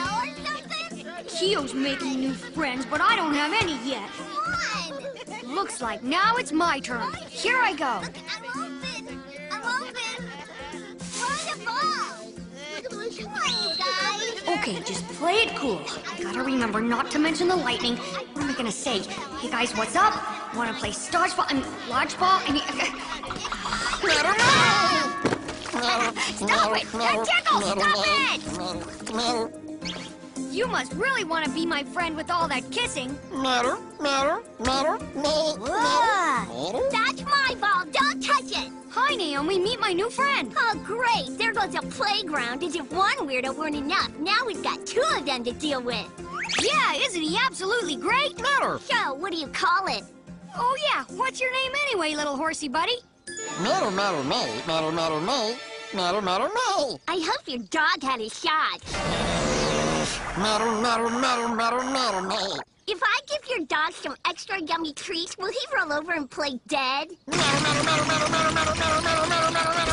or something? Kiyo's making new friends, but I don't have any yet. Come on. Looks like now it's my turn. Oh, Here I go. Look, I'm open. I'm open. Throw the ball. Come on, you guys. Okay, just play it cool. Gotta remember not to mention the lightning. What am I gonna say? Hey guys, what's up? Wanna play dodgeball? I mean, lodgeball? I mean, stop it! That tickles! Stop it! You must really want to be my friend with all that kissing. Matter, matter, matter, Whoa. That's my ball. Don't touch it. Hi, Naomi. Meet my new friend. Oh, great. There goes a playground. As if one weirdo weren't enough. Now we've got two of them to deal with. Yeah, isn't he absolutely great? matter, So, what do you call it? Oh, yeah. What's your name anyway, little horsey buddy? matter, matter, me, matter, matter, me, matter, matter, me, I hope your dog had a shot. Metal, metal, metal, metal, metal, metal. If I give your dog some extra yummy treats, will he roll over and play dead? Metal, metal, metal, metal, metal, metal, metal, metal, metal, metal, metal.